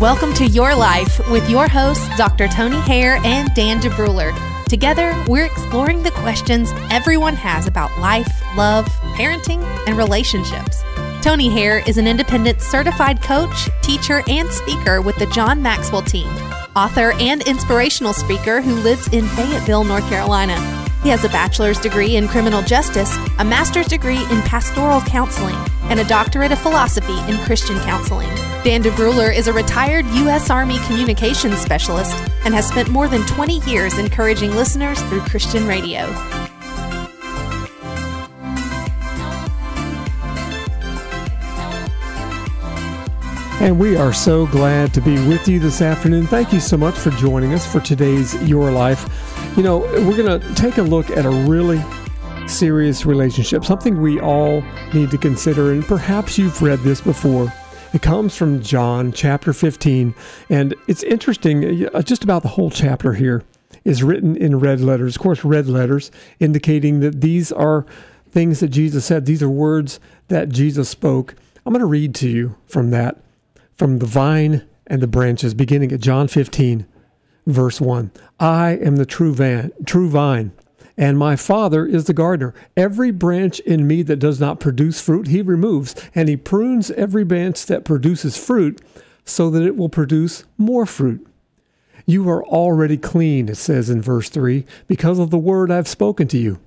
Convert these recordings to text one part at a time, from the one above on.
Welcome to Your Life with your hosts, Dr. Tony Haire and Dan DeBruler. Together, we're exploring the questions everyone has about life, love, parenting, and relationships. Tony Haire is an independent certified coach, teacher, and speaker with the John Maxwell team, author and inspirational speaker who lives in Fayetteville, North Carolina. He has a bachelor's degree in criminal justice, a master's degree in pastoral counseling, and a doctorate of philosophy in Christian counseling. Dan DeBruler is a retired U.S. Army communications specialist and has spent more than 20 years encouraging listeners through Christian radio. And we are so glad to be with you this afternoon. Thank you so much for joining us for today's Your Life. You know, we're going to take a look at a really serious relationship, something we all need to consider. And perhaps you've read this before. It comes from John chapter 15. And it's interesting, uh, just about the whole chapter here is written in red letters. Of course, red letters indicating that these are things that Jesus said, these are words that Jesus spoke. I'm going to read to you from that from the vine and the branches, beginning at John 15, verse 1. I am the true, van, true vine, and my Father is the gardener. Every branch in me that does not produce fruit, he removes, and he prunes every branch that produces fruit so that it will produce more fruit. You are already clean, it says in verse 3, because of the word I've spoken to you.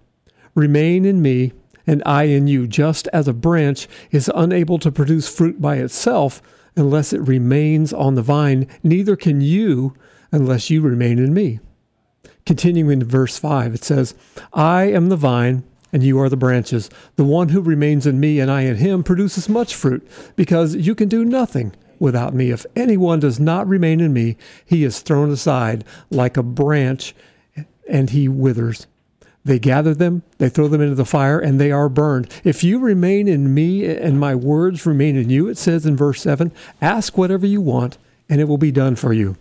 Remain in me, and I in you, just as a branch is unable to produce fruit by itself unless it remains on the vine, neither can you unless you remain in me. Continuing in verse 5, it says, I am the vine, and you are the branches. The one who remains in me and I in him produces much fruit, because you can do nothing without me. If anyone does not remain in me, he is thrown aside like a branch, and he withers. They gather them, they throw them into the fire, and they are burned. If you remain in me and my words remain in you, it says in verse 7 ask whatever you want, and it will be done for you.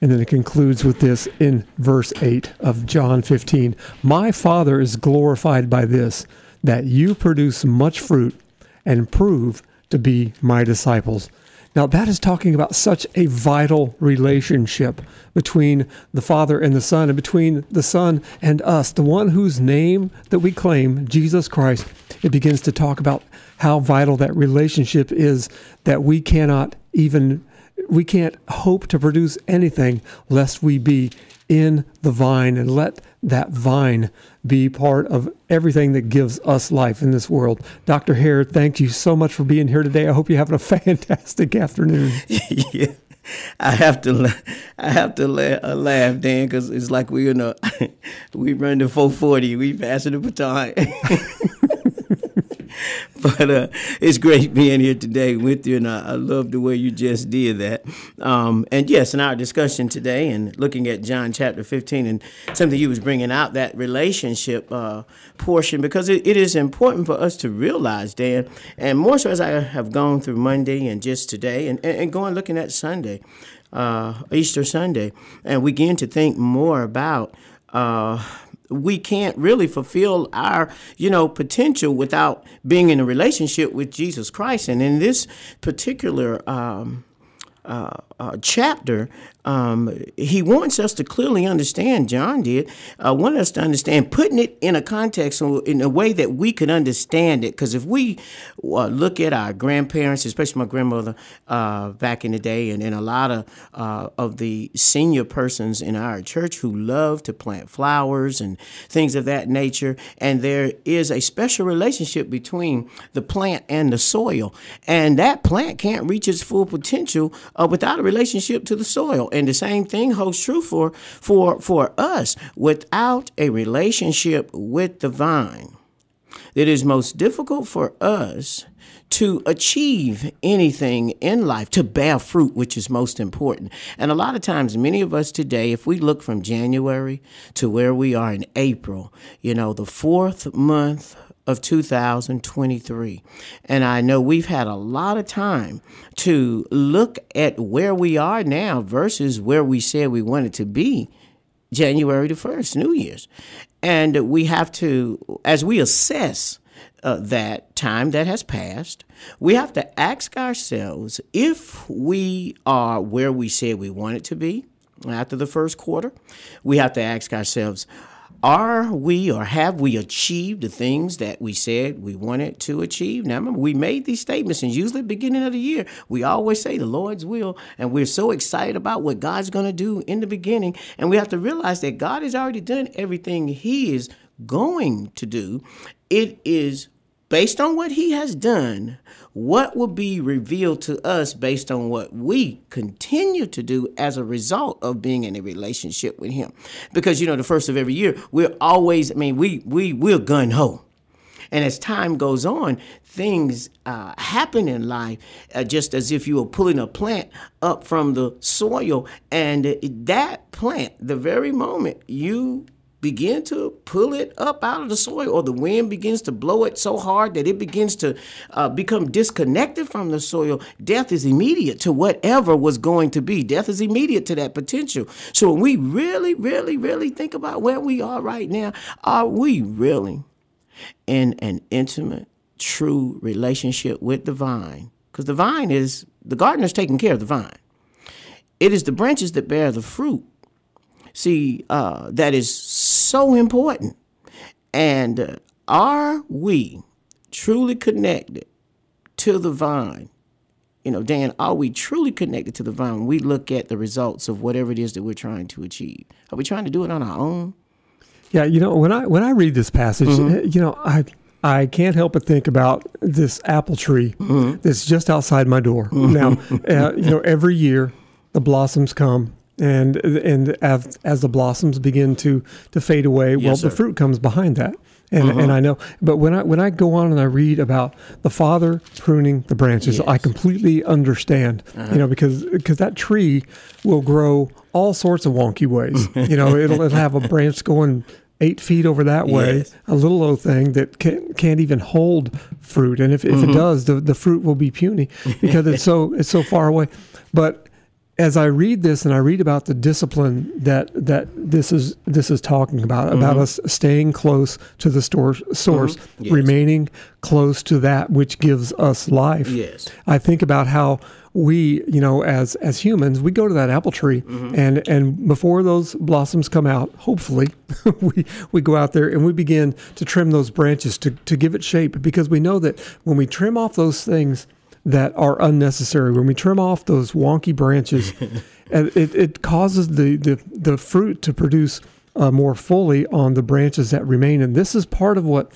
And then it concludes with this in verse 8 of John 15 My Father is glorified by this, that you produce much fruit and prove to be my disciples. Now, that is talking about such a vital relationship between the Father and the Son, and between the Son and us, the one whose name that we claim, Jesus Christ. It begins to talk about how vital that relationship is that we cannot even we can't hope to produce anything lest we be in the vine and let that vine be part of everything that gives us life in this world. Dr. Haire, thank you so much for being here today. I hope you're having a fantastic afternoon. yeah. I have to, I have to laugh, uh, laugh Dan, because it's like we're in a, we run the 440, we passing the baton. but uh, it's great being here today with you, and I, I love the way you just did that. Um, and yes, in our discussion today, and looking at John chapter 15, and something you was bringing out that relationship uh, portion, because it, it is important for us to realize, Dan, and more so as I have gone through Monday and just today, and, and going looking at Sunday, uh, Easter Sunday, and we begin to think more about. Uh, we can't really fulfill our you know potential without being in a relationship with jesus christ. And in this particular um, uh, uh, chapter, um, he wants us to clearly understand, John did, uh, want us to understand, putting it in a context in a way that we could understand it. Because if we uh, look at our grandparents, especially my grandmother uh, back in the day, and, and a lot of, uh, of the senior persons in our church who love to plant flowers and things of that nature, and there is a special relationship between the plant and the soil. And that plant can't reach its full potential uh, without a relationship to the soil. And the same thing holds true for, for, for us. Without a relationship with the vine, it is most difficult for us to achieve anything in life, to bear fruit, which is most important. And a lot of times, many of us today, if we look from January to where we are in April, you know, the fourth month of 2023. And I know we've had a lot of time to look at where we are now versus where we said we wanted to be January the 1st, New Year's. And we have to, as we assess uh, that time that has passed, we have to ask ourselves if we are where we said we wanted to be after the first quarter. We have to ask ourselves, are we or have we achieved the things that we said we wanted to achieve? Now, remember, we made these statements, and usually at the beginning of the year, we always say the Lord's will, and we're so excited about what God's going to do in the beginning. And we have to realize that God has already done everything He is going to do. It is based on what he has done, what will be revealed to us based on what we continue to do as a result of being in a relationship with him. Because you know, the first of every year, we're always, I mean, we we we're gun ho. And as time goes on, things uh, happen in life uh, just as if you were pulling a plant up from the soil. And that plant, the very moment you begin to pull it up out of the soil, or the wind begins to blow it so hard that it begins to uh, become disconnected from the soil, death is immediate to whatever was going to be. Death is immediate to that potential. So when we really, really, really think about where we are right now, are we really in an intimate, true relationship with the vine? Because the vine is, the gardener's taking care of the vine. It is the branches that bear the fruit See, uh, that is so important. And uh, are we truly connected to the vine? You know, Dan, are we truly connected to the vine when we look at the results of whatever it is that we're trying to achieve? Are we trying to do it on our own? Yeah, you know, when I when I read this passage, mm-hmm. Eh, you know, I I can't help but think about this apple tree mm-hmm. that's just outside my door. Mm-hmm. Now, uh, you know, every year the blossoms come and and as, as the blossoms begin to to fade away, yes, well, sir. the fruit comes behind that. And, uh-huh. and I know, but when I when I go on and I read about the Father pruning the branches, yes. I completely understand. Uh-huh. You know, because because that tree will grow all sorts of wonky ways. you know, it'll, it'll have a branch going eight feet over that way, yes. a little old thing that can, can't even hold fruit, and if, if mm-hmm. it does, the, the fruit will be puny because it's so it's so far away. But as I read this and I read about the discipline that that this is this is talking about mm-hmm. about us staying close to the store, source, mm-hmm. yes. remaining close to that which gives us life. Yes, I think about how we, you know, as as humans, we go to that apple tree, mm-hmm. and and before those blossoms come out, hopefully, we we go out there and we begin to trim those branches to to give it shape because we know that when we trim off those things that are unnecessary. When we trim off those wonky branches, it, it causes the, the, the fruit to produce uh, more fully on the branches that remain. And this is part of what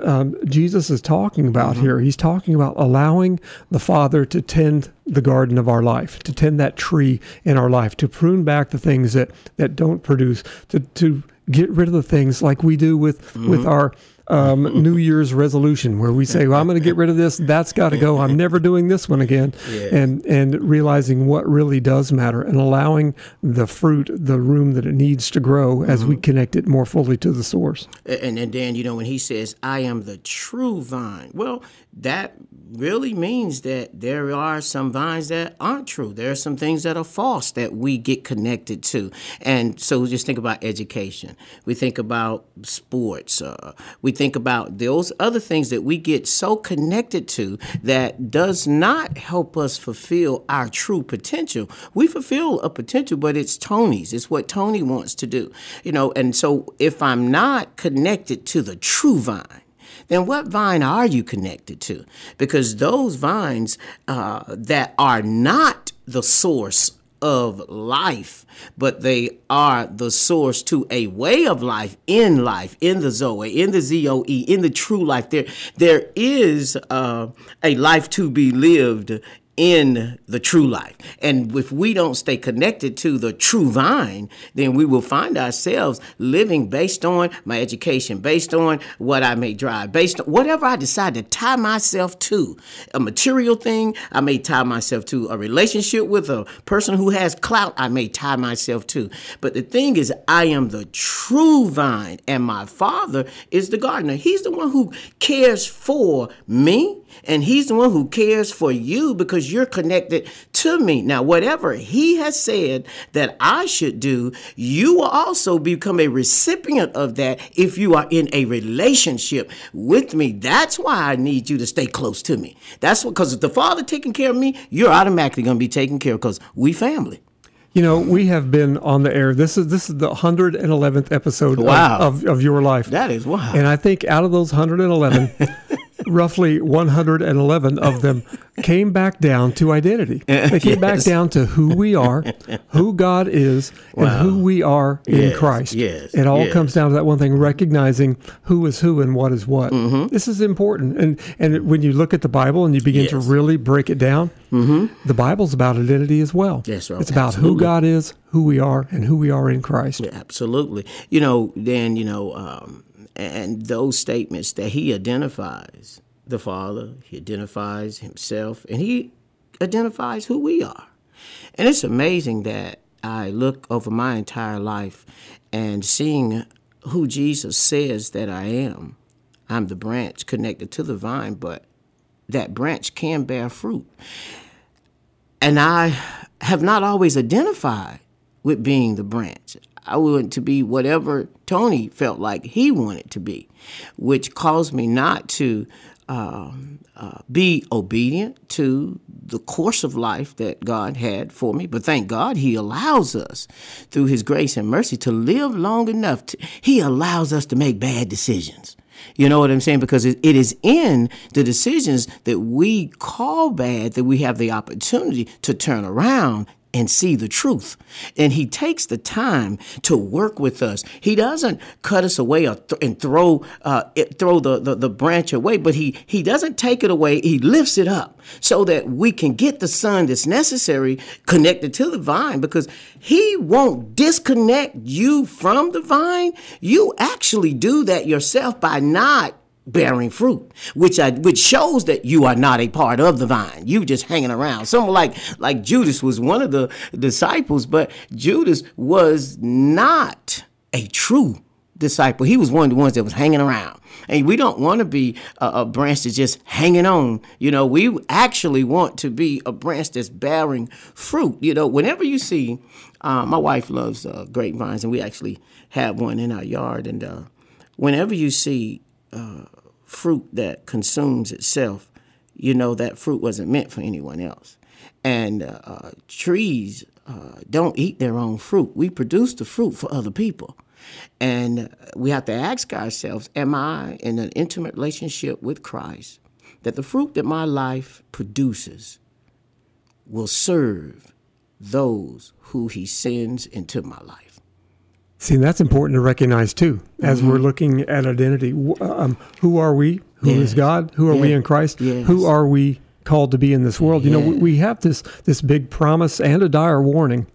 um, Jesus is talking about mm-hmm. here. He's talking about allowing the Father to tend the garden of our life, to tend that tree in our life, to prune back the things that, that don't produce, to, to get rid of the things like we do with, mm-hmm. with our um, New Year's resolution where we say, well, I'm going to get rid of this. That's got to go. I'm never doing this one again. And, and realizing what really does matter and allowing the fruit the room that it needs to grow as mm-hmm. we connect it more fully to the source. And, and Dan, you know, when he says, I am the true vine, well, that really means that there are some vines that aren't true. There are some things that are false that we get connected to. And so just think about education. We think about sports. Uh, we think about those other things that we get so connected to that does not help us fulfill our true potential. We fulfill a potential, but it's Tony's. It's what Tony wants to do. You know, and so if I'm not connected to the true vine, then what vine are you connected to? Because those vines uh, that are not the source of life, but they are the source to a way of life in life, in the Zoe, in the ZOE, in the true life. There, there is uh, a life to be lived in the true life. And if we don't stay connected to the true vine, then we will find ourselves living based on my education, based on what I may drive, based on whatever I decide to tie myself to. A material thing, I may tie myself to. A relationship with a person who has clout, I may tie myself too. But the thing is, I am the true vine, and my father is the gardener. He's the one who cares for me, and he's the one who cares for you because you're connected to me. Now, whatever he has said that I should do, you will also become a recipient of that if you are in a relationship with me. That's why I need you to stay close to me. That's what because if the Father taking care of me, you're automatically going to be taken care of because we family. You know, we have been on the air. This is this is the 111th episode Wow. of, of, of your life. That is wow. And I think out of those 111, roughly 111 of them came back down to identity. They came back down to who we are, who God is, and who we are in Christ. yes, It all yes. comes down to that one thing: recognizing who is who and what is what. Mm-hmm. This is important. And and when you look at the Bible and you begin to really break it down, the Bible's about identity as well. Yes. It's about who God is, who we are, and who we are in Christ. Yeah, absolutely. You know, then, you know, um, and those statements that he identifies the Father, he identifies himself, and he identifies who we are. And it's amazing that I look over my entire life and seeing who Jesus says that I am. I'm the branch connected to the vine, but that branch can bear fruit. And I have not always identified with being the branch. I wanted to be whatever Tony felt like he wanted to be, which caused me not to um, uh, be obedient to the course of life that God had for me. But thank God He allows us, through His grace and mercy, to live long enough. To, he allows us to make bad decisions. You know what I'm saying? Because it, it is in the decisions that we call bad that we have the opportunity to turn around and see the truth. And he takes the time to work with us. He doesn't cut us away or th- and throw uh, it, throw the, the, the branch away, but he, he doesn't take it away. He lifts it up so that we can get the sun that's necessary connected to the vine because he won't disconnect you from the vine. You actually do that yourself by not bearing fruit, which I, which shows that you are not a part of the vine. You just hanging around. Someone like like Judas was one of the disciples, but Judas was not a true disciple. He was one of the ones that was hanging around. And we don't want to be a, a branch that's just hanging on. You know, we actually want to be a branch that's bearing fruit. You know, whenever you see, uh, my wife loves uh, grapevines, and we actually have one in our yard. And uh, whenever you see uh, fruit that consumes itself, you know that fruit wasn't meant for anyone else. And uh, uh, trees uh, don't eat their own fruit. We produce the fruit for other people. And we have to ask ourselves Am I in an intimate relationship with Christ that the fruit that my life produces will serve those who He sends into my life? See, that's important to recognize too, as we're mm-hmm. looking at identity. Uh, um, who are we? Who is Yes. God? Who are we in Christ? Yes. Who are we called to be in this world? You know, we, we have this this big promise and a dire warning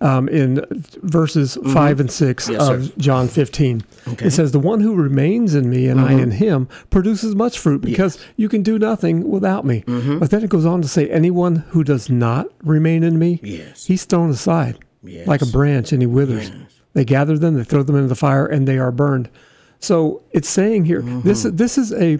um, in verses mm-hmm. five and six Yes, of sir. John fifteen. Okay. It says, "The one who remains in me and I mm-hmm. in him produces much fruit, because you can do nothing without me." But then it goes on to say, "Anyone who does not remain in me, Yes. he's thrown aside." Yes. like a branch and he withers. They gather them, they throw them into the fire, and they are burned. So it's saying here, this Mm-hmm. this is a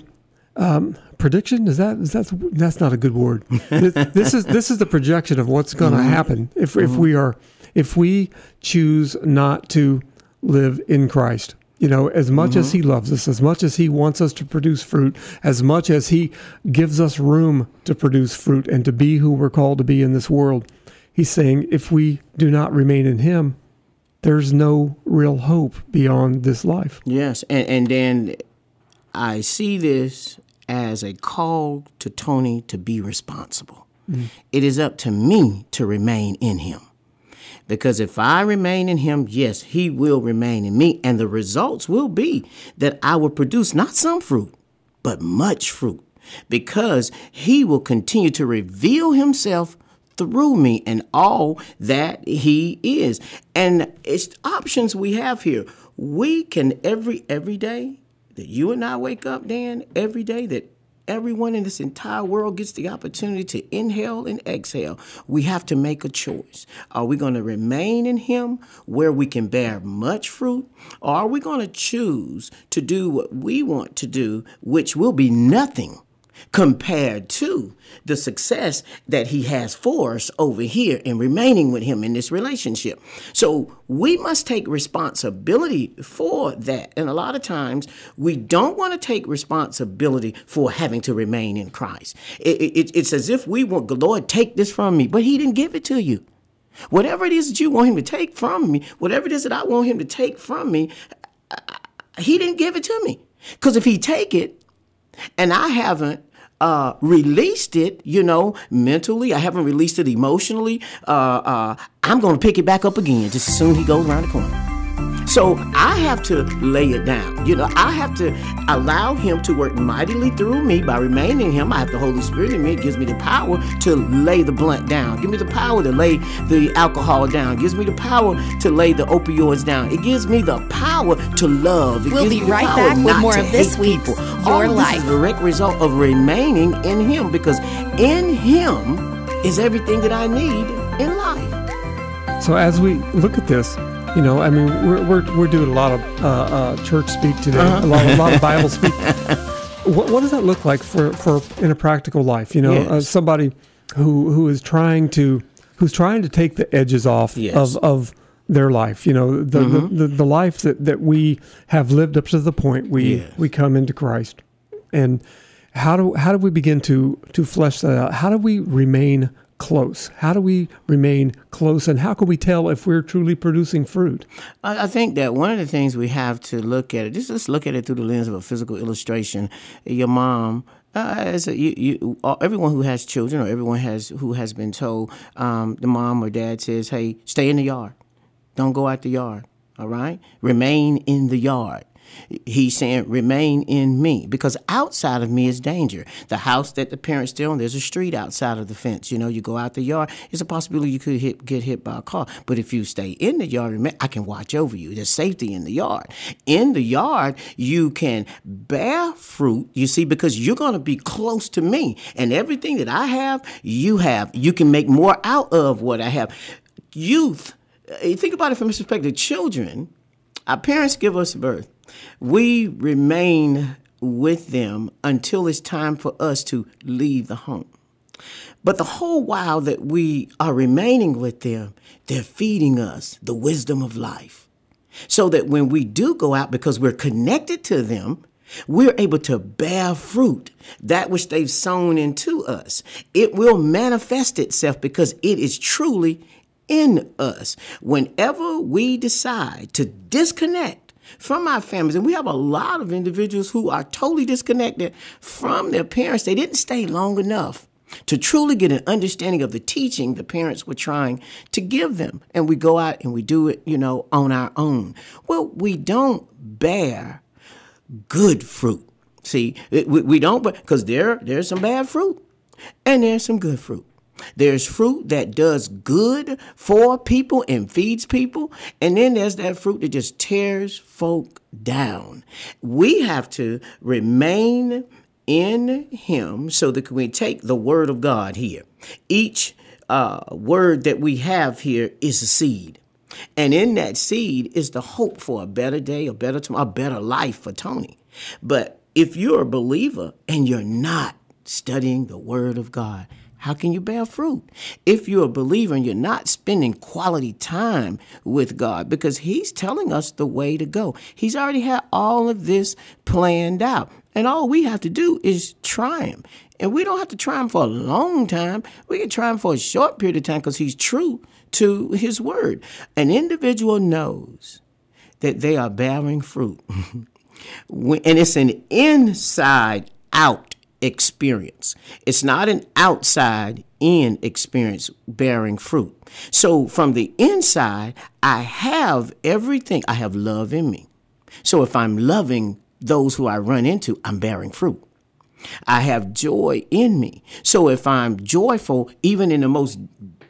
um, prediction. Is that is that that's not a good word? this, this is this is the projection of what's going to Mm-hmm. happen if if we are if we choose not to live in Christ. You know, as much as He Mm-hmm. loves us, as much as He wants us to produce fruit, as much as He gives us room to produce fruit and to be who we're called to be in this world, He's saying if we do not remain in Him, there's no real hope beyond this life. Yes, and, and then I see this as a call to Tony to be responsible. Mm. It is up to me to remain in him. Because if I remain in him, yes, he will remain in me. And the results will be that I will produce not some fruit, but much fruit. Because he will continue to reveal himself through me and all that he is. And it's options we have here. We can every every day that you and I wake up, Dan, every day that everyone in this entire world gets the opportunity to inhale and exhale, we have to make a choice. Are we going to remain in Him where we can bear much fruit, or are we going to choose to do what we want to do, which will be nothing? Compared to the success that he has for us over here in remaining with him in this relationship. So we must take responsibility for that. And a lot of times we don't want to take responsibility for having to remain in Christ. It, it, it's as if we want, the Lord, take this from me, but he didn't give it to you. Whatever it is that you want him to take from me, whatever it is that I want him to take from me, he didn't give it to me. Because if he take it and I haven't uh, released it, you know, mentally. I haven't released it emotionally. Uh, uh, I'm going to pick it back up again just as soon as he goes around the corner. So I have to lay it down. You know, I have to allow Him to work mightily through me by remaining Him. I have the Holy Spirit in me. It gives me the power to lay the blunt down. Give me the power to lay the alcohol down. It gives me the power to lay the opioids down. It gives me the power to love. It we'll be right back with more of this week's people. Your All Life. This is a direct result of remaining in Him because in Him is everything that I need in life. So as we look at this, you know, I mean, we're, we're, we're doing a lot of uh, uh, church speak today, uh-huh. a, lot, a lot of Bible speak. what, what, does that look like for, for in a practical life? You know, yes. uh, somebody who who is trying to who's trying to take the edges off yes. of, of their life. You know, the, mm-hmm. the, the, the, life that, that we have lived up to the point we yes. we come into Christ, and how do how do we begin to to flesh that out? How do we remain close? How do we remain close, and how can we tell if we're truly producing fruit? I think that one of the things we have to look at it, just let's look at it through the lens of a physical illustration. Your mom uh, as a, you, you, everyone who has children or everyone has who has been told, um, the mom or dad says, "Hey, stay in the yard, don't go out the yard. All right, remain in the yard." He's saying, remain in me because outside of me is danger. The house that the parents still own, there's a street outside of the fence. You know, you go out the yard, it's a possibility you could hit, get hit by a car. But if you stay in the yard, I can watch over you. There's safety in the yard. In the yard, you can bear fruit, you see, because you're going to be close to me. And everything that I have, you have. You can make more out of what I have. Youth, uh, think about it from this perspective. Children, our parents give us birth we remain with them until it's time for us to leave the home. But the whole while that we are remaining with them, they're feeding us the wisdom of life. So that when we do go out, because we're connected to them, we're able to bear fruit, that which they've sown into us. It will manifest itself because it is truly in us. Whenever we decide to disconnect from our families. And we have a lot of individuals who are totally disconnected from their parents. They didn't stay long enough to truly get an understanding of the teaching the parents were trying to give them. And we go out and we do it, you know, on our own. Well, we don't bear good fruit. See, we, don't, because there, there's some bad fruit and there's some good fruit. There's fruit that does good for people and feeds people. And then there's that fruit that just tears folk down. We have to remain in Him so that we take the Word of God here. Each uh, word that we have here is a seed. And in that seed is the hope for a better day, a better tomorrow, a better life for Tony. But if you're a believer and you're not studying the Word of God, how can you bear fruit? If you're a believer and you're not spending quality time with God, because He's telling us the way to go. He's already had all of this planned out. And all we have to do is try Him. And we don't have to try Him for a long time. We can try Him for a short period of time because He's true to His word. An individual knows that they are bearing fruit. and it's an inside out experience. It's not an outside in experience bearing fruit. So from the inside, I have everything. I have love in me. So if I'm loving those who I run into, I'm bearing fruit. I have joy in me. So if I'm joyful, even in the most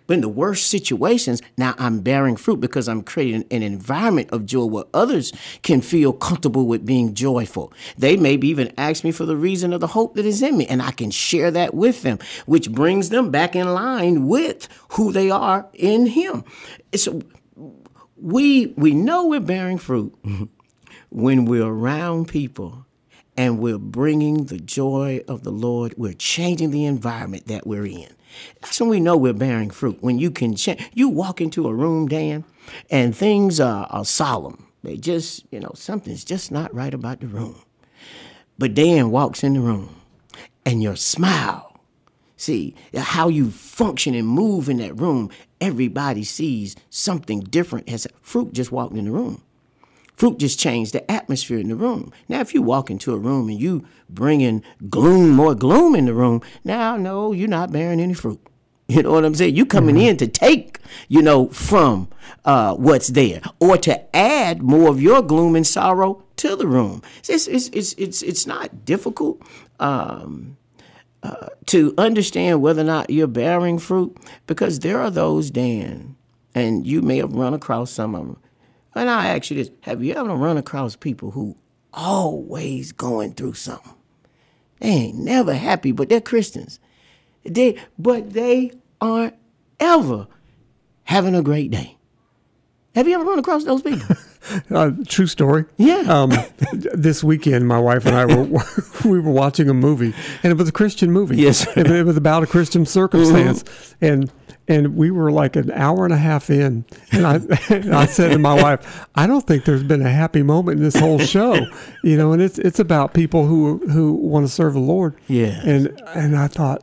in the worst situations, now I'm bearing fruit because I'm creating an environment of joy where others can feel comfortable with being joyful. They maybe even ask me for the reason of the hope that is in me, and I can share that with them, which brings them back in line with who they are in Him. So we we know we're bearing fruit when we're around people and we're bringing the joy of the Lord. We're changing the environment that we're in. That's when we know we're bearing fruit. When you can change, you walk into a room, Dan, and things are, are solemn. They just, you know, something's just not right about the room. But Dan walks in the room, and your smile, see how you function and move in that room. Everybody sees something different. As fruit just walked in the room. Fruit just changed the atmosphere in the room. Now, if you walk into a room and you bring in gloom, more gloom in the room, now, no, you're not bearing any fruit. You know what I'm saying? You coming mm-hmm. in to take, you know, from uh, what's there, or to add more of your gloom and sorrow to the room. It's it's it's it's, it's not difficult um, uh, to understand whether or not you're bearing fruit, because there are those, Dan, and you may have run across some of them and I ask you this have you ever run across people who always going through something? They ain't never happy, but they're Christians. They but they aren't ever having a great day. Have you ever run across those people? Uh, true story. Yeah. Um, this weekend, my wife and I were we were watching a movie, and it was a Christian movie. Yes. It, it was about a Christian circumstance, mm-hmm. and and we were like an hour and a half in, and I, and I said to my wife, "I don't think there's been a happy moment in this whole show, you know." And it's it's about people who who want to serve the Lord. Yeah. And and I thought,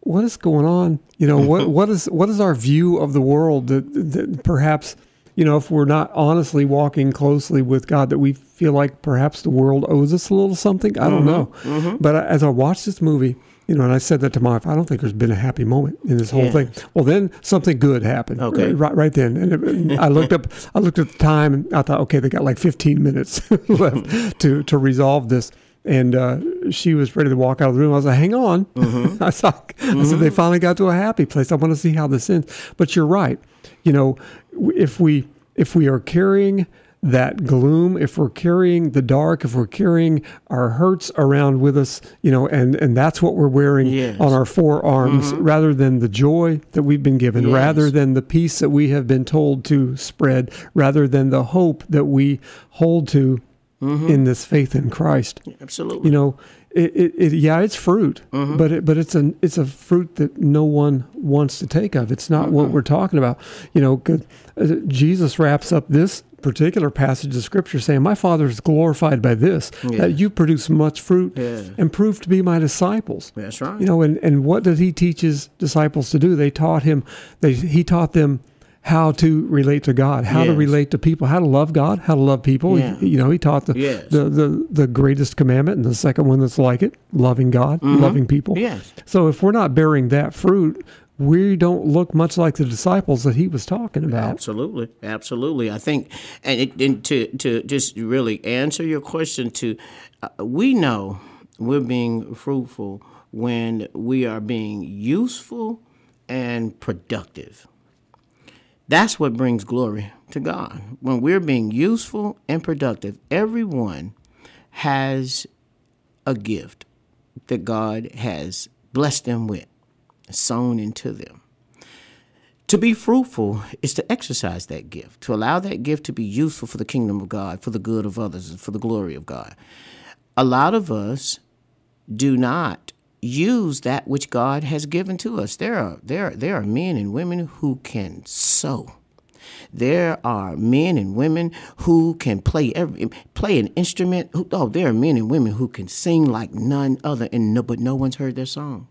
what is going on? You know, what what is what is our view of the world that, that perhaps you know if we're not honestly walking closely with God, that we feel like perhaps the world owes us a little something. I don't mm-hmm. know. Mm-hmm. But as I watched this movie you know, and I said that to my wife. I don't think there's been a happy moment in this whole yeah. thing. Well, then something good happened. Okay, right, right then, and I looked up. I looked at the time, and I thought, okay, they got like 15 minutes left to to resolve this. And uh, she was ready to walk out of the room. I was like, "Hang on!" Mm-hmm. I, saw, mm-hmm. I said, "They finally got to a happy place. I want to see how this ends." But you're right. You know, if we if we are carrying that gloom, if we're carrying the dark, if we're carrying our hurts around with us, you know, and, and that's what we're wearing yes. on our forearms mm-hmm. rather than the joy that we've been given, yes. rather than the peace that we have been told to spread, rather than the hope that we hold to mm-hmm. in this faith in Christ. Absolutely. You know, it, it, it, yeah, it's fruit, mm-hmm. but it, but it's a it's a fruit that no one wants to take of. It's not mm-hmm. what we're talking about. You know, uh, Jesus wraps up this particular passage of scripture saying, My Father is glorified by this, yes. that you produce much fruit yeah. and prove to be my disciples. That's right. You know, and, and what did he teach his disciples to do? They taught him, they, he taught them how to relate to God, how yes. to relate to people, how to love God, how to love people. Yeah. You know, he taught the, yes. the, the, the greatest commandment and the second one that's like it, loving God, mm-hmm. loving people. Yes. So if we're not bearing that fruit, we don't look much like the disciples that he was talking about. Absolutely, absolutely. I think, and, it, and to to just really answer your question, to uh, we know we're being fruitful when we are being useful and productive. That's what brings glory to God. When we're being useful and productive, everyone has a gift that God has blessed them with sown into them. To be fruitful is to exercise that gift, to allow that gift to be useful for the kingdom of God, for the good of others, and for the glory of God. A lot of us do not use that which God has given to us. There are there there are men and women who can sow. There are men and women who can play every play an instrument. Oh, there are men and women who can sing like none other, and no, but no one's heard their song.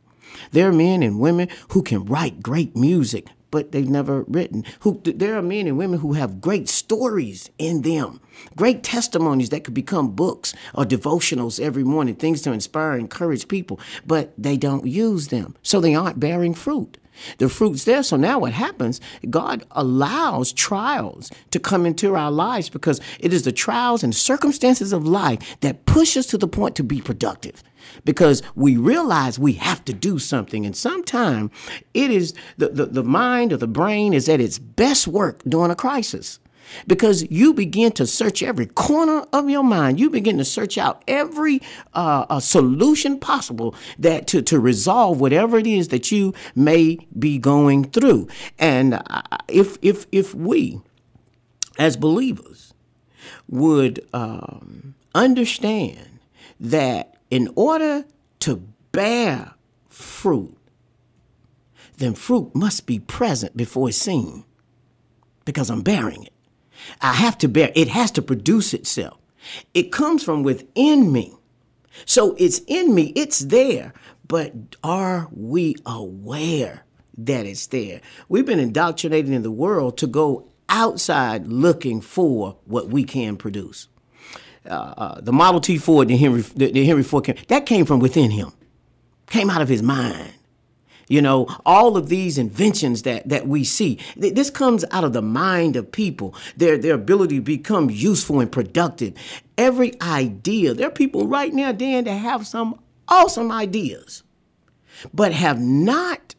There are men and women who can write great music, but they've never written. Who there are men and women who have great stories in them, great testimonies that could become books or devotionals every morning, things to inspire and encourage people, but they don't use them. So they aren't bearing fruit. The fruit's there. So now what happens? God allows trials to come into our lives because it is the trials and circumstances of life that push us to the point to be productive because we realize we have to do something. And sometimes it is the, the, the mind or the brain is at its best work during a crisis because you begin to search every corner of your mind. You begin to search out every uh, solution possible that to, to resolve whatever it is that you may be going through. And uh, if if if we, as believers, would um, understand that in order to bear fruit, then fruit must be present before it's seen because I'm bearing it. I have to bear, it has to produce itself. It comes from within me. So it's in me, it's there, but are we aware that it's there? We've been indoctrinated in the world to go outside looking for what we can produce. Uh, uh, the Model T Ford, the Henry, the, the Henry Ford, came, that came from within him, came out of his mind. You know, all of these inventions that, that we see, th- this comes out of the mind of people, their, their ability to become useful and productive. Every idea, there are people right now, Dan, that have some awesome ideas, but have not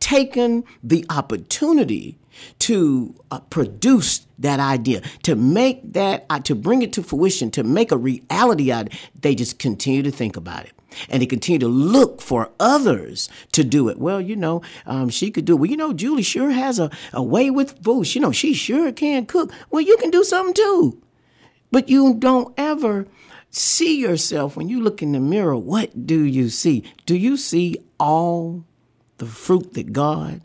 taken the opportunity to uh, produce that idea, to make that, uh, to bring it to fruition, to make a reality out of it. They just continue to think about it. And they continue to look for others to do it. Well, you know, um, she could do it. Well, you know, Julie sure has a, a way with food. You know, she sure can cook. Well, you can do something too. But you don't ever see yourself when you look in the mirror. What do you see? Do you see all the fruit that God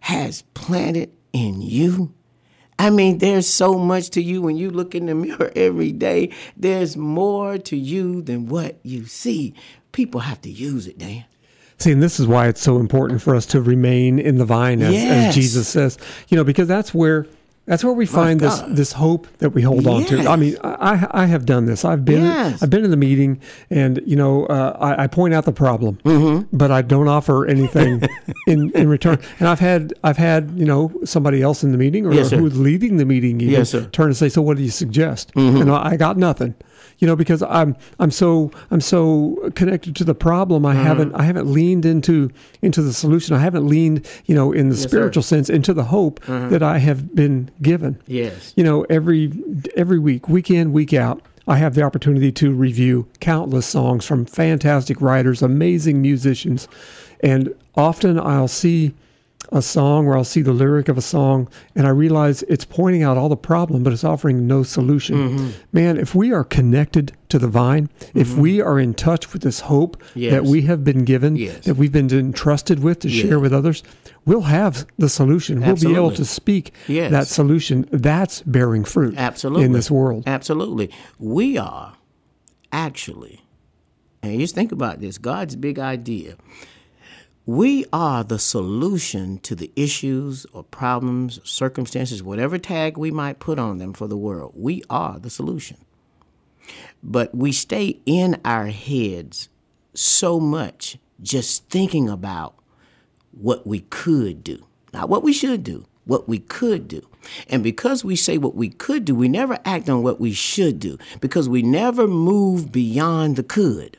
has planted in you? I mean, there's so much to you when you look in the mirror every day. There's more to you than what you see. People have to use it, Dan. See, and this is why it's so important for us to remain in the vine, as, Yes. as Jesus says. You know, because that's where that's where we find this this hope that we hold on to. I mean, I I have done this. I've been Yes. I've been in the meeting, and you know, uh, I, I point out the problem, Mm-hmm. but I don't offer anything in, in return. And I've had I've had you know somebody else in the meeting or Yes, sir. who's leading the meeting even Yes, sir. turn and say, "So what do you suggest?" Mm-hmm. And I, I got nothing. You know, because I'm I'm so I'm so connected to the problem. Mm-hmm. I haven't I haven't leaned into into the solution. I haven't leaned, you know, in the sir. Mm-hmm. spiritual sense into the hope that I have been given. Yes. You know, every every week, week in, week out, I have the opportunity to review countless songs from fantastic writers, amazing musicians, and often I'll see a song or I'll see the lyric of a song and I realize it's pointing out all the problem, but it's offering no solution. Mm-hmm. Man, if we are connected to the vine, if we are in touch with this hope that we have been given, Yes. that we've been entrusted with to Yeah. share with others, we'll have the solution. We'll be able to speak Yes. that solution. That's bearing fruit Absolutely. in this world. Absolutely. We are actually, and just think about this God's big idea. We are the solution to the issues or problems, circumstances, whatever tag we might put on them for the world. We are the solution. But we stay in our heads so much just thinking about what we could do, not what we should do, what we could do. And because we say what we could do, we never act on what we should do because we never move beyond the could.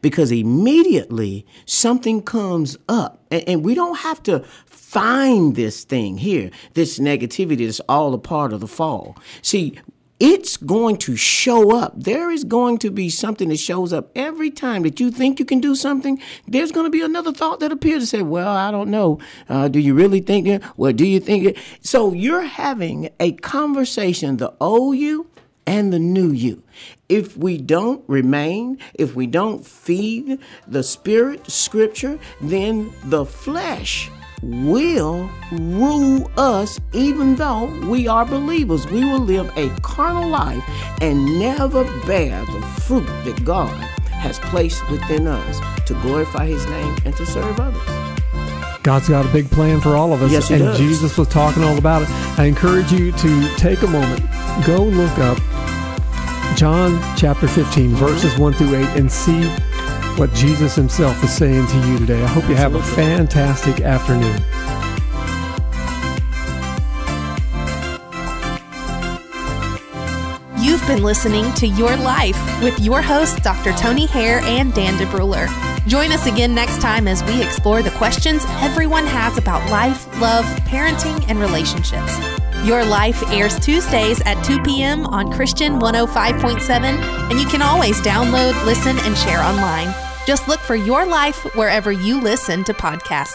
Because immediately something comes up, and, and we don't have to find this thing here, this negativity is all a part of the fall. See, it's going to show up. There is going to be something that shows up every time that you think you can do something. There's going to be another thought that appears to say, "Well, I don't know. Uh, do you really think it? Well, do you think it?" So you're having a conversation, the old you and the new you. If we don't remain, if we don't feed the spirit, scripture, then the flesh will rule us even though we are believers. We will live a carnal life and never bear the fruit that God has placed within us to glorify his name and to serve others. God's got a big plan for all of us, Yes, and does. Jesus was talking all about it. I encourage you to take a moment, go look up John chapter 15, verses 1 through 8, and see what Jesus himself is saying to you today. I hope you have a fantastic afternoon. You've been listening to Your Life with your hosts, Dr. Tony Haire and Dan DeBruler. Join us again next time as we explore the questions everyone has about life, love, parenting, and relationships. Your Life airs Tuesdays at 2 p.m. on Christian 105.7, and you can always download, listen, and share online. Just look for Your Life wherever you listen to podcasts.